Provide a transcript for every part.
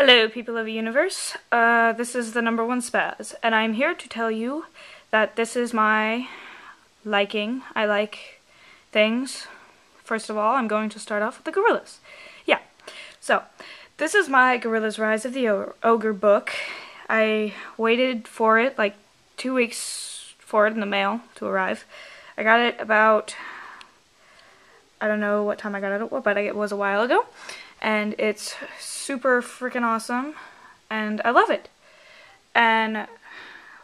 Hello, people of the universe. Uh, this is the number one spaz, and I'm here to tell you that this is my liking. I like things. First of all, I'm going to start off with the Gorillaz. Yeah, so this is my Gorillaz Rise of the Ogre book. I waited for it like two weeks for it in the mail to arrive. I got it about, I don't know what time I got it, but it was a while ago and it's super freaking awesome and I love it. And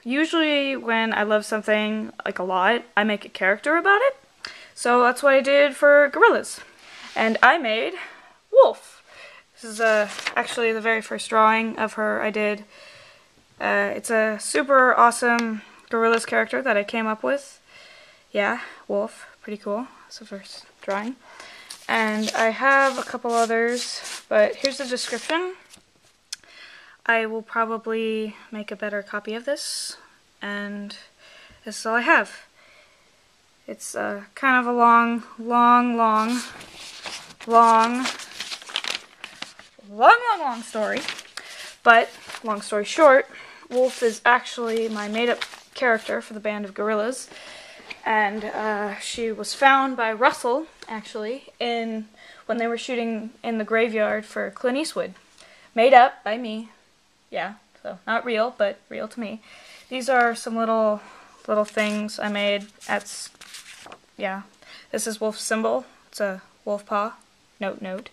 usually when I love something like a lot, I make a character about it. So that's what I did for Gorillaz. And I made Wolf. This is uh, actually the very first drawing of her I did. Uh, it's a super awesome Gorillaz character that I came up with. Yeah, Wolf. Pretty cool. It's the first drawing. And I have a couple others, but here's the description. I will probably make a better copy of this, and this is all I have. It's uh, kind of a long, long, long, long, long, long, long story. But, long story short, Wolf is actually my made-up character for the band of Gorillaz and uh, she was found by Russell actually in when they were shooting in the graveyard for Clint Eastwood, made up by me. Yeah, so not real, but real to me. These are some little little things I made. That's yeah. This is wolf symbol. It's a wolf paw. Note note.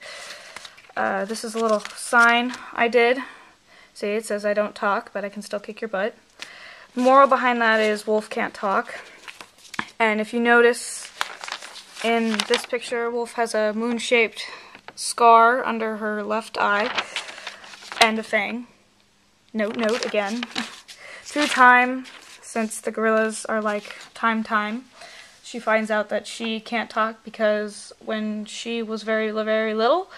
Uh, this is a little sign I did. See, it says I don't talk, but I can still kick your butt. The moral behind that is wolf can't talk. And if you notice in this picture, Wolf has a moon-shaped scar under her left eye and a fang. Note, note, again. Through time, since the Gorillaz are like time time, she finds out that she can't talk because when she was very, very little,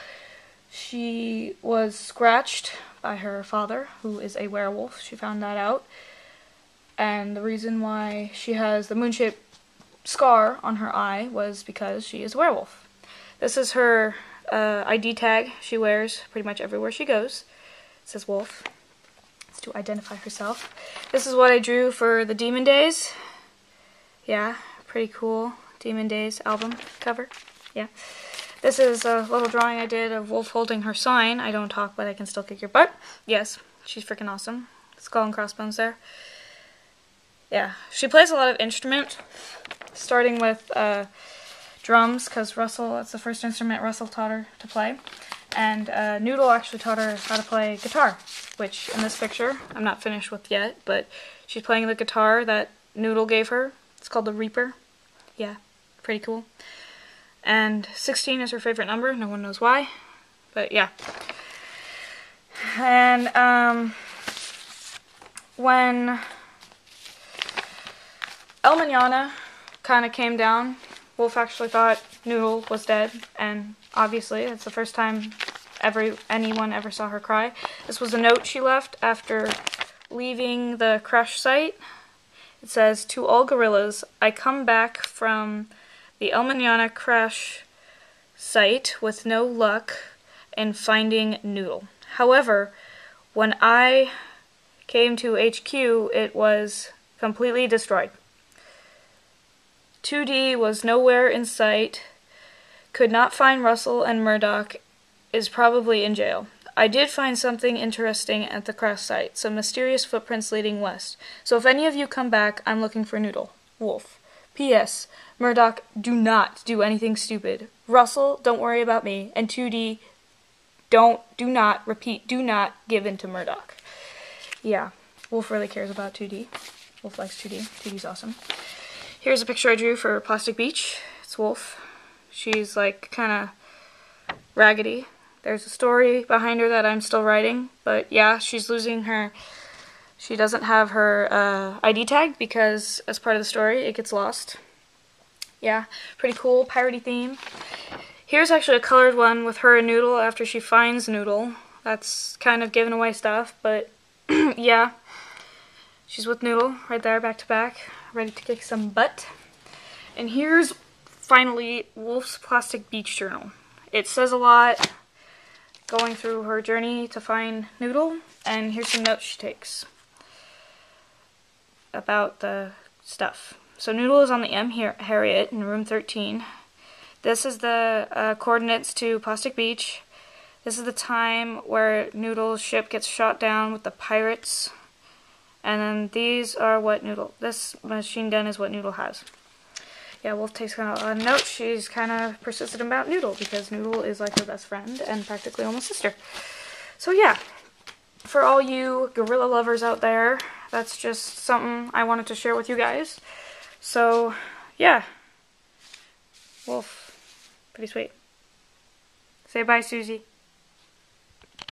she was scratched by her father, who is a werewolf. She found that out. And the reason why she has the moon-shaped scar on her eye was because she is a werewolf. This is her uh, ID tag she wears pretty much everywhere she goes. It says wolf. It's to identify herself. This is what I drew for the Demon Days. Yeah, pretty cool Demon Days album cover. Yeah. This is a little drawing I did of Wolf holding her sign. I don't talk, but I can still kick your butt. Yes, she's freaking awesome. Skull and crossbones there. Yeah, she plays a lot of instrument starting with uh, drums, because Russell, it's the first instrument Russell taught her to play. And uh, Noodle actually taught her how to play guitar, which in this picture I'm not finished with yet, but she's playing the guitar that Noodle gave her. It's called the Reaper. Yeah, pretty cool. And 16 is her favorite number. No one knows why, but yeah. And um, when El Manana kind of came down. Wolf actually thought Noodle was dead, and obviously it's the first time every anyone ever saw her cry. This was a note she left after leaving the crash site. It says, To all Gorillaz, I come back from the El Manana crash site with no luck in finding Noodle. However, when I came to HQ, it was completely destroyed. 2D was nowhere in sight, could not find Russell, and Murdoc is probably in jail. I did find something interesting at the crash site, some mysterious footprints leading west. So if any of you come back, I'm looking for Noodle. Wolf. P.S. Murdoc, do not do anything stupid. Russell, don't worry about me. And 2D, don't, do not, repeat, do not give in to Murdoc. Yeah, Wolf really cares about 2D. Wolf likes 2D. 2D's awesome. Here's a picture I drew for Plastic Beach. It's Wolf. She's like kind of raggedy. There's a story behind her that I'm still writing, but yeah, she's losing her. She doesn't have her uh, ID tag because, as part of the story, it gets lost. Yeah, pretty cool, piratey theme. Here's actually a colored one with her and Noodle after she finds Noodle. That's kind of giving away stuff, but yeah. She's with Noodle right there, back to back ready to kick some butt. And here's finally Wolf's Plastic Beach Journal. It says a lot, going through her journey to find Noodle, and here's some notes she takes about the stuff. So Noodle is on the M Harriet in room 13. This is the uh, coordinates to Plastic Beach. This is the time where Noodle's ship gets shot down with the pirates. And then these are what Noodle, this machine gun is what Noodle has. Yeah, Wolf takes kind of a note. She's kind of persistent about Noodle because Noodle is like her best friend and practically almost sister. So yeah, for all you gorilla lovers out there, that's just something I wanted to share with you guys. So yeah, Wolf, pretty sweet. Say bye, Susie.